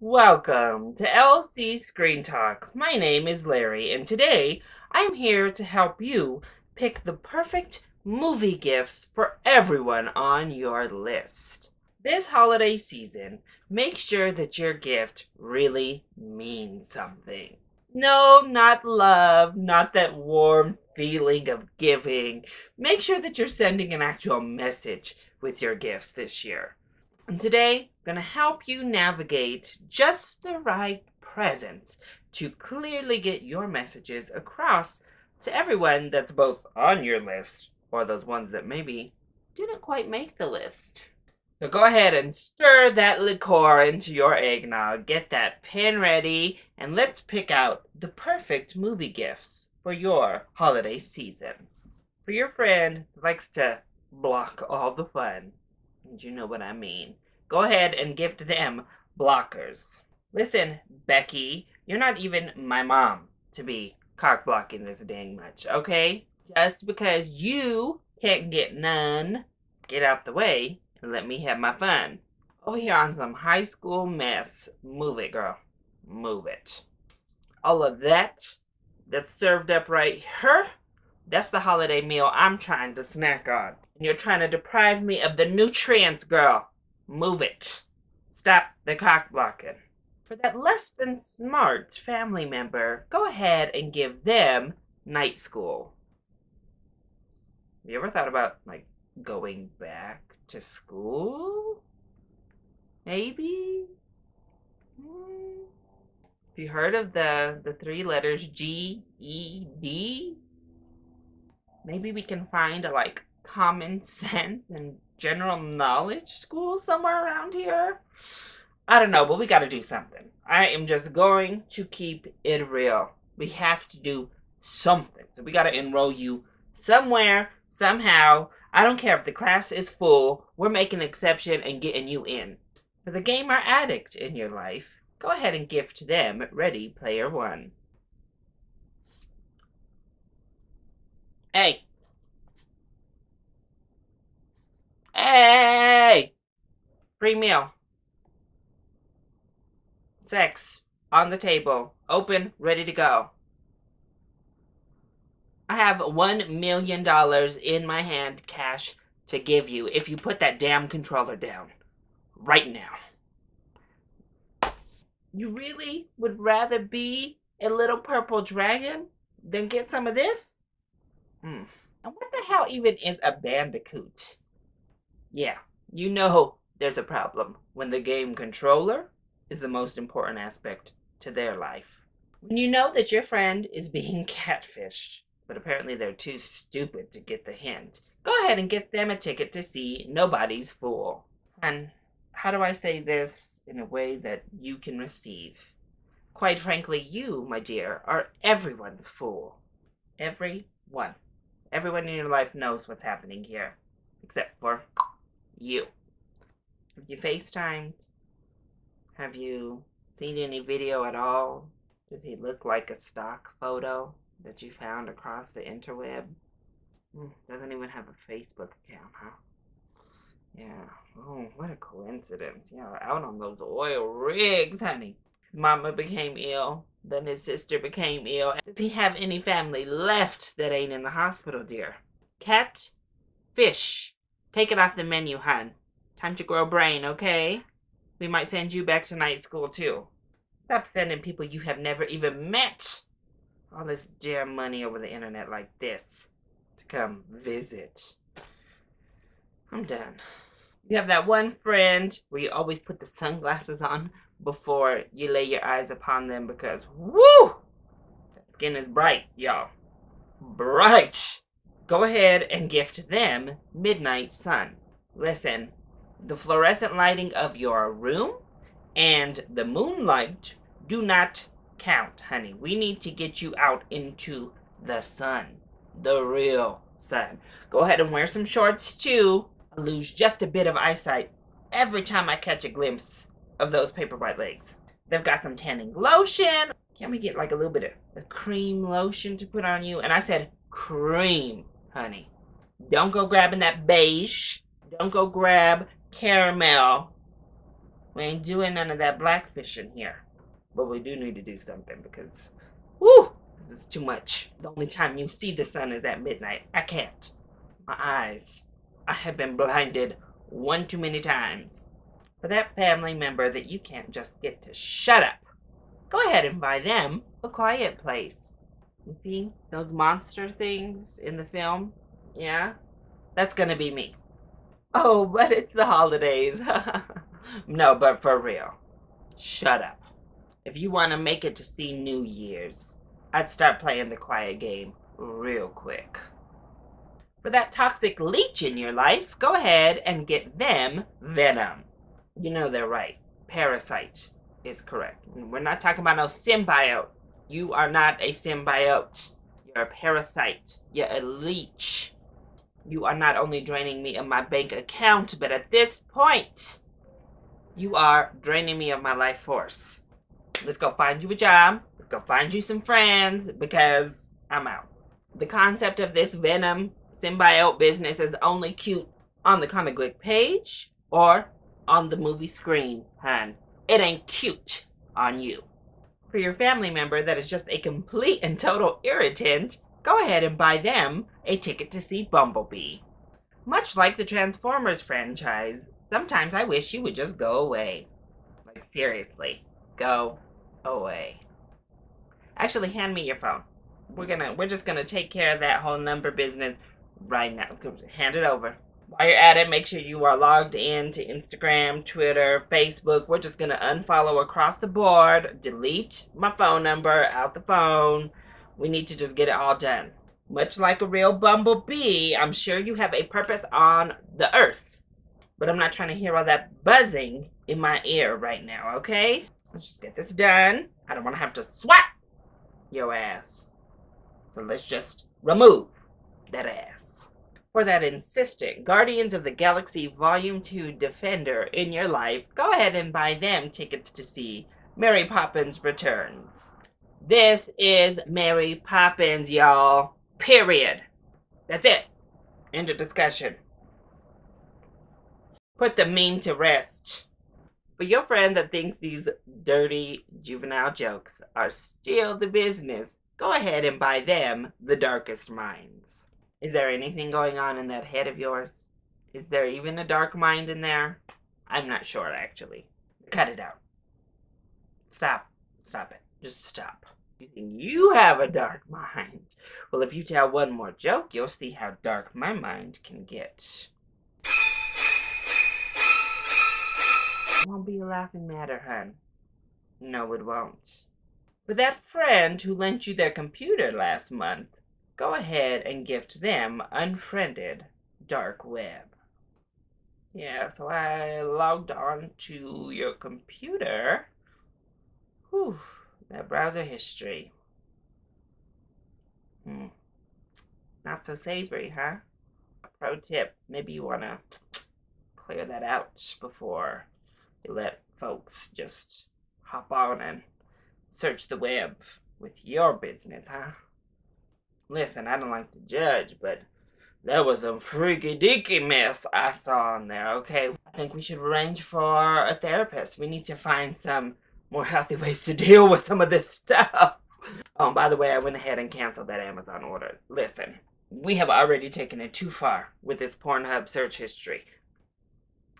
Welcome to LC Screen Talk. My name is Larry, and today I'm here to help you pick the perfect movie gifts for everyone on your list. This holiday season, make sure that your gift really means something. No, not love, not that warm feeling of giving. Make sure that you're sending an actual message with your gifts this year. And today, I'm going to help you navigate just the right presents to clearly get your messages across to everyone that's both on your list or those ones that maybe didn't quite make the list. So go ahead and stir that liqueur into your eggnog, get that pen ready, and let's pick out the perfect movie gifts for your holiday season. For your friend who likes to block all the fun, you know what I mean. Go ahead and gift them blockers. Listen, Becky, you're not even my mom to be cock blocking this dang much, okay? Just because you can't get none, get out the way and let me have my fun. Over here on some high school mess. Move it, girl. Move it. All of that that's served up right here, that's the holiday meal I'm trying to snack on. And you're trying to deprive me of the nutrients, girl. Move it. Stop the cock blocking. For that less than smart family member, go ahead and give them night school. Have you ever thought about, like, going back to school? Maybe? Hmm. Have you heard of the, the three letters G, E, D? Maybe we can find a, like, common sense and general knowledge school somewhere around here. I don't know, but we got to do something. I am just going to keep it real. We have to do something. So we got to enroll you somewhere, somehow. I don't care if the class is full. We're making an exception and getting you in. For the gamer addict in your life, go ahead and gift them Ready Player One. Hey! Free meal. Sex. On the table. Open. Ready to go. I have one million dollars in my hand cash to give you if you put that damn controller down. Right now. You really would rather be a little purple dragon than get some of this? Hmm. And what the hell even is a bandicoot? Yeah, you know there's a problem when the game controller is the most important aspect to their life. When you know that your friend is being catfished, but apparently they're too stupid to get the hint, go ahead and get them a ticket to see Nobody's Fool. And how do I say this in a way that you can receive? Quite frankly, you, my dear, are everyone's fool. Everyone. Everyone in your life knows what's happening here, except for you. Have you FaceTimed? Have you seen any video at all? Does he look like a stock photo that you found across the interweb? Hmm, doesn't even have a Facebook account, huh? Yeah. Oh, what a coincidence. Yeah, out on those oil rigs, honey. His mama became ill. Then his sister became ill. Does he have any family left that ain't in the hospital, dear? Cat? Fish? Take it off the menu, hun. Time to grow brain, okay? We might send you back to night school, too. Stop sending people you have never even met all this damn money over the internet like this to come visit. I'm done. You have that one friend where you always put the sunglasses on before you lay your eyes upon them because, woo! That skin is bright, y'all. Bright! Go ahead and gift them Midnight Sun. Listen, the fluorescent lighting of your room and the moonlight do not count, honey. We need to get you out into the sun, the real sun. Go ahead and wear some shorts too. I lose just a bit of eyesight every time I catch a glimpse of those paper white legs. They've got some tanning lotion. Can we get like a little bit of cream lotion to put on you? And I said cream honey. Don't go grabbing that beige. Don't go grab caramel. We ain't doing none of that blackfishing here. But we do need to do something because, whoo, this is too much. The only time you see the sun is at midnight. I can't. My eyes. I have been blinded one too many times. For that family member that you can't just get to shut up, go ahead and buy them a quiet place. You see those monster things in the film? Yeah? That's gonna be me. Oh, but it's the holidays. no, but for real. Shut up. If you want to make it to see New Year's, I'd start playing the quiet game real quick. For that toxic leech in your life, go ahead and get them Venom. You know they're right. Parasite is correct. We're not talking about no symbiote. You are not a symbiote. You're a parasite. You're a leech. You are not only draining me of my bank account, but at this point, you are draining me of my life force. Let's go find you a job. Let's go find you some friends because I'm out. The concept of this Venom symbiote business is only cute on the comic book page or on the movie screen, hun. It ain't cute on you. For your family member that is just a complete and total irritant, go ahead and buy them a ticket to see Bumblebee. Much like the Transformers franchise, sometimes I wish you would just go away. Like, seriously, go away. Actually, hand me your phone. We're gonna, we're just gonna take care of that whole number business right now. Hand it over. While you're at it, make sure you are logged in to Instagram, Twitter, Facebook. We're just going to unfollow across the board, delete my phone number out the phone. We need to just get it all done. Much like a real bumblebee, I'm sure you have a purpose on the earth. But I'm not trying to hear all that buzzing in my ear right now, okay? Let's just get this done. I don't want to have to swat your ass. So let's just remove that ass. For that insistent Guardians of the Galaxy Volume 2 Defender in your life, go ahead and buy them tickets to see Mary Poppins Returns. This is Mary Poppins, y'all. Period. That's it. End of discussion. Put the meme to rest. For your friend that thinks these dirty juvenile jokes are still the business, go ahead and buy them The Darkest Minds. Is there anything going on in that head of yours? Is there even a dark mind in there? I'm not sure, actually. Cut it out. Stop. Stop it. Just stop. You you have a dark mind? Well, if you tell one more joke, you'll see how dark my mind can get. Won't be a laughing matter, hun. No, it won't. But that friend who lent you their computer last month, go ahead and gift them unfriended dark web. Yeah, so I logged on to your computer. Whew. That browser history. Hmm. Not so savory, huh? Pro tip, maybe you want to clear that out before you let folks just hop on and search the web with your business, huh? Listen, I don't like to judge, but that was some freaky deaky mess I saw on there, okay? I think we should arrange for a therapist. We need to find some more healthy ways to deal with some of this stuff. Oh, by the way, I went ahead and canceled that Amazon order. Listen, we have already taken it too far with this Pornhub search history.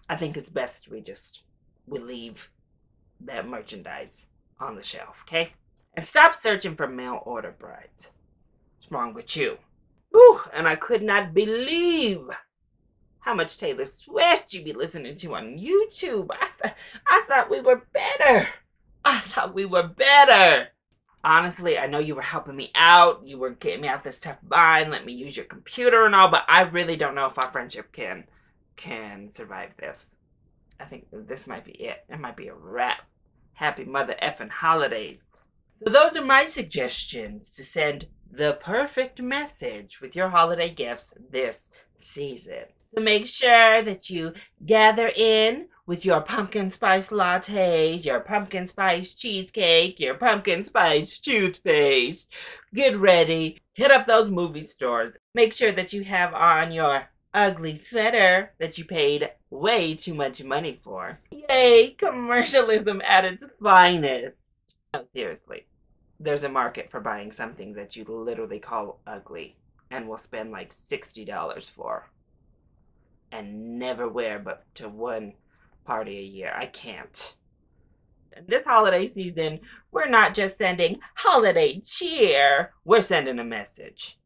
I think it's best we just we leave that merchandise on the shelf, okay? And stop searching for mail order brides. What's wrong with you? Whew, and I could not believe how much Taylor Swift you be listening to on YouTube. I, th- I thought we were better. I thought we were better. Honestly, I know you were helping me out. You were getting me out this tough bind, let me use your computer and all, but I really don't know if our friendship can can survive this. I think this might be it. It might be a wrap. Happy mother effing holidays. So those are my suggestions to send the perfect message with your holiday gifts this season. So make sure that you gather in with your pumpkin spice lattes, your pumpkin spice cheesecake, your pumpkin spice toothpaste. Get ready. Hit up those movie stores. Make sure that you have on your ugly sweater that you paid way too much money for. Yay, commercialism at its finest. No, seriously. There's a market for buying something that you literally call ugly and will spend like $60 for and never wear but to one party a year. I can't. This holiday season, we're not just sending holiday cheer, we're sending a message.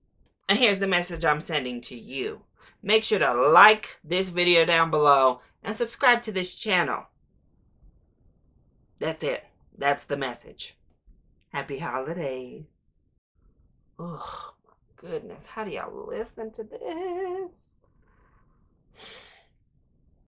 And here's the message I'm sending to you. Make sure to like this video down below and subscribe to this channel. That's it. That's the message. Happy holidays. Oh, my goodness. How do y'all listen to this?